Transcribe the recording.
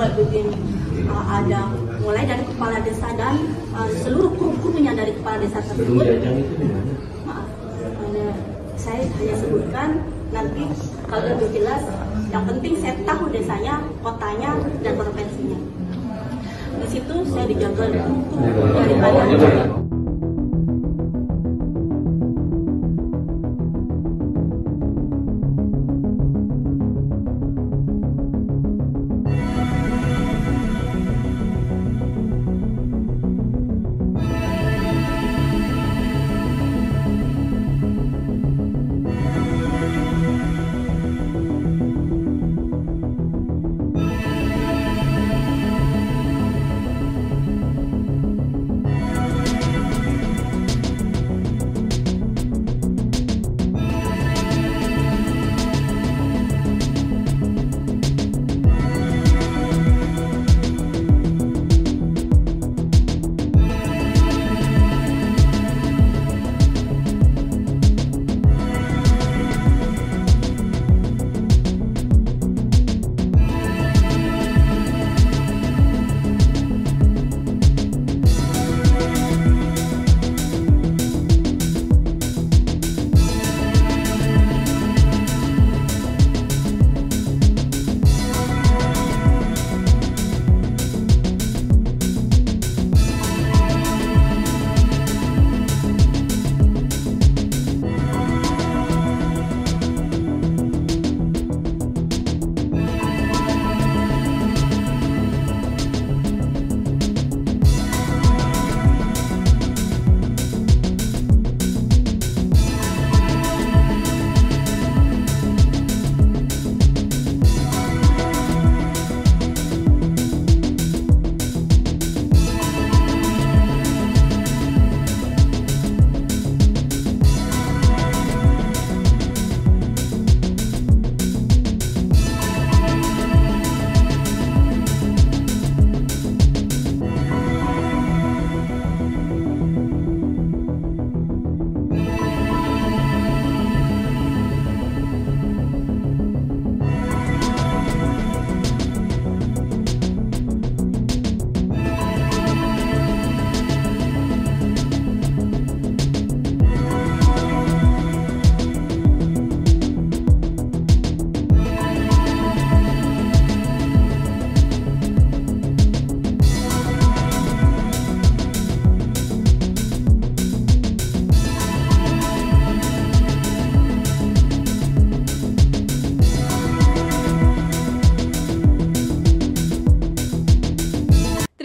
coba bikin uh, ada mulai dari kepala desa dan uh, seluruh kru-krunya dari kepala desa tersebut. Maaf, uh, saya hanya sebutkan nanti kalau lebih jelas. Yang penting saya tahu desanya, kotanya, dan provinsinya. Di situ saya dijaga dari kru-kru dari